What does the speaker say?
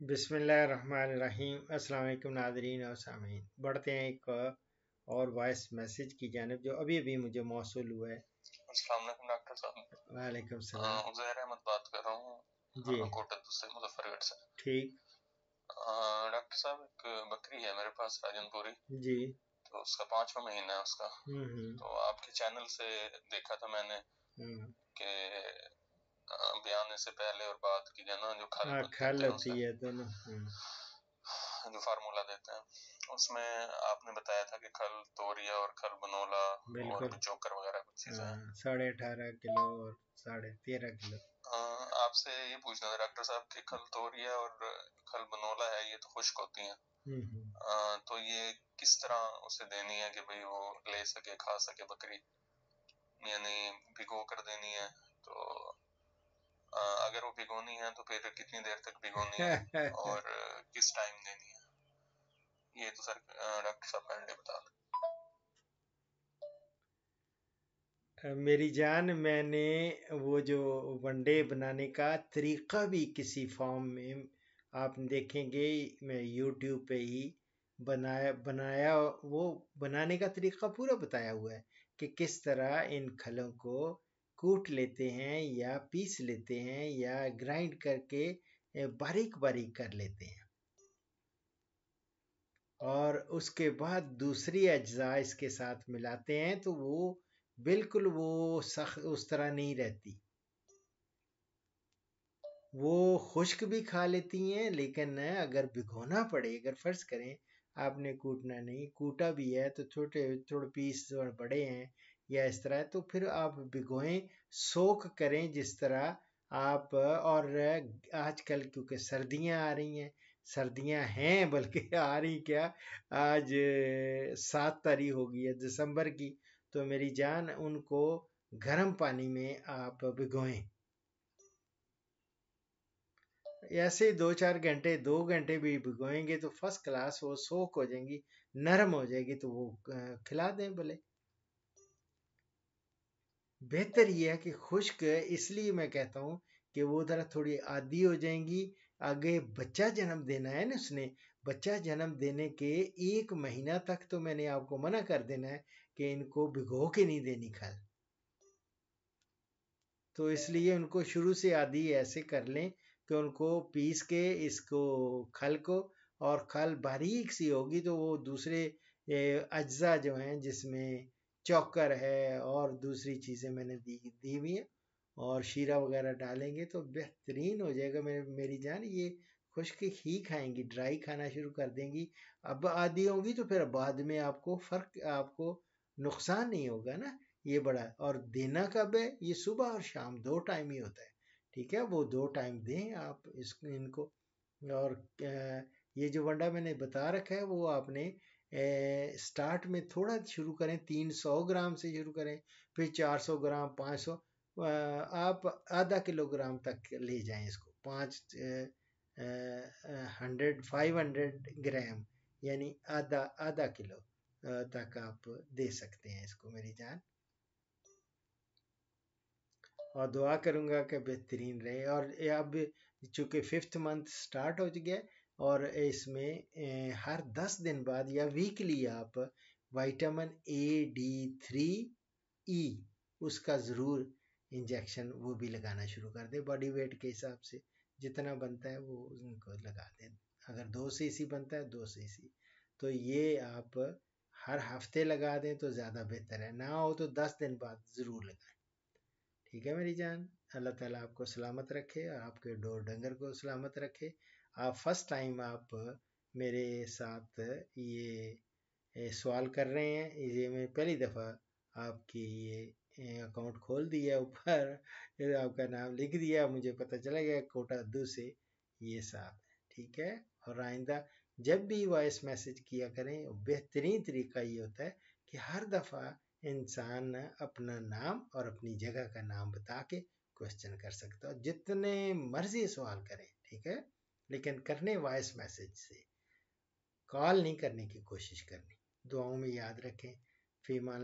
बिस्मिल्लाहिर्रहमानिर्रहीम। अस्सलाम वालेकुम नादरीन और सामीन। बढ़ते हैं एक और वॉइस मैसेज की जानब जो अभी अभी मुझे मौसू हुआ है। डॉक्टर साहब। वालेकुम सलाम। हाँ, उजैर अहमद बात कर रहा हूँ। जी। हाँ, कोटक से मुजफ्फरगढ़ से। ठीक। डॉक्टर साहब एक बकरी है मेरे पास राजनपुरी। जी। तो उसका पांचवा महीना है उसका। हम्म, हम्म। तो आपके चैनल से देखा था मैंने हम्म। बयान से पहले और बाद की ना जो खल हाँ, खल होती है। दोनों। जो फार्मूला देते हैं उसमें आपने बताया था कि खल तोरिया और खल बनोला और चोकर वगैरह कुछ चीज़ें हाँ, साढ़े अठारह किलो और साढ़े तेरह किलो। आपसे ये पूछना था डॉक्टर साहब कि खल तोरिया और खल बनोला है ये तो खुश्क होती हैं। हम्म, हम्म। तो ये किस तरह उसे देनी है कि भाई वो ले सके खा सके बकरी? यानी भिगो कर देनी है। अगर वो भिगोनी है तो फिर कितनी देर तक भिगोनी है और किस टाइम देनी है? ये तो सर डॉक्टर साहब पहले बता दें मेरी जान मैंने वो जो वनडे बनाने का तरीका भी किसी फॉर्म में आप देखेंगे मैं यूट्यूब पे ही बनाया बनाया वो बनाने का तरीका पूरा बताया हुआ है कि किस तरह इन खलों को कूट लेते हैं या पीस लेते हैं या ग्राइंड करके बारीक बारीक कर लेते हैं। और उसके बाद दूसरी अज्जा इसके साथ मिलाते हैं तो वो बिल्कुल वो सख्त उस तरह नहीं रहती। वो खुश्क भी खा लेती हैं, लेकिन अगर भिगोना पड़े, अगर फ़र्ज़ करें, आपने कूटना नहीं, कूटा भी है तो छोटे, थोड़े पीस बड़े हैं या इस तरह तो फिर आप भिगोएँ, सोख करें जिस तरह आप, और आजकल क्योंकि सर्दियाँ आ रही हैं, सर्दियाँ हैं बल्कि आ रही क्या, आज सात तारीख हो गई है दिसंबर की तो मेरी जान उनको गर्म पानी में आप भिगोएँ। ऐसे दो चार घंटे, दो घंटे भी भिगोएँगे तो फ़र्स्ट क्लास वो सोख हो जाएँगी, नरम हो जाएगी तो वो खिला दें बोले बेहतर यह है कि खुश्क इसलिए मैं कहता हूँ कि वो ज़रा थोड़ी आदि हो जाएँगी। आगे बच्चा जन्म देना है ना उसने, बच्चा जन्म देने के एक महीना तक तो मैंने आपको मना कर देना है कि इनको भिगो के नहीं देनी खल। तो इसलिए उनको शुरू से आदि ऐसे कर लें कि उनको पीस के इसको खल को, और खल बारीक सी होगी तो वो दूसरे अज्जा जो हैं जिसमें चौकर है और दूसरी चीज़ें मैंने दी दी हुई हैं और शीरा वगैरह डालेंगे तो बेहतरीन हो जाएगा मेरे, मेरी जान। ये खुश्क ही खाएँगी ड्राई खाना शुरू कर देंगी। अब आदि होगी तो फिर बाद में आपको फ़र्क, आपको नुकसान नहीं होगा ना, ये बड़ा। और देना कब है? ये सुबह और शाम, दो टाइम ही होता है। ठीक है? वो दो टाइम दें आप इस, इनको। और ये जो वंडा मैंने बता रखा है, वो आपने स्टार्ट में थोड़ा शुरू करें, तीन सौ ग्राम से शुरू करें, फिर चार सौ ग्राम, पाँच सौ आप आधा किलोग्राम तक ले जाएँ इसको, पाँच हंड्रेड, फाइव हंड्रेड ग्राम, यानी आधा आधा किलो तक आप दे सकते हैं इसको, मेरी जान। और दुआ करूँगा कि बेहतरीन रहे, और अब चूँकि फिफ्थ मंथ स्टार्ट हो गया और इसमें हर दस दिन बाद या वीकली आप vitamin A D three E उसका ज़रूर इंजेक्शन वो भी लगाना शुरू कर दें बॉडी वेट के हिसाब से। जितना बनता है वो उनको लगा दें। अगर दो सी सी बनता है, दो सी सी तो ये आप हर हफ़्ते लगा दें तो ज़्यादा बेहतर है। ना हो तो दस दिन बाद ज़रूर लगाएँ। ठीक है मेरी जान? अल्लाह ताला आपको सलामत रखे आपके डोर डंगर को सलामत रखे। आप फ़र्स्ट टाइम आप मेरे साथ ये सवाल कर रहे हैं। ये मैं पहली दफ़ा आपकी ये अकाउंट खोल दिया ऊपर। आपका नाम लिख दिया। मुझे पता चला गया कोटा दो से ये साहब ठीक है? और आइंदा, जब भी वॉइस मैसेज किया करें, बेहतरीन तरीका ये होता है कि हर दफ़ा इंसान अपना नाम और अपनी जगह का नाम बता के क्वेश्चन कर सकता है। जितने मर्ज़ी सवाल करें। ठीक है? लेकिन करने वॉइस मैसेज से कॉल नहीं करने की कोशिश करनी। दुआओं में याद रखें फ़ीमान